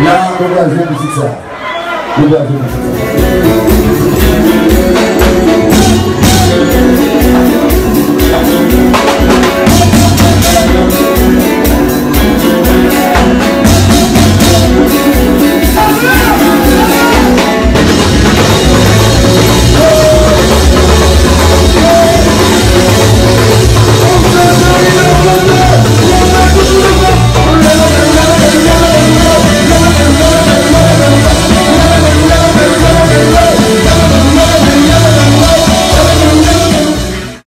Lá no Brasil do precisa. No Brasil do precisa.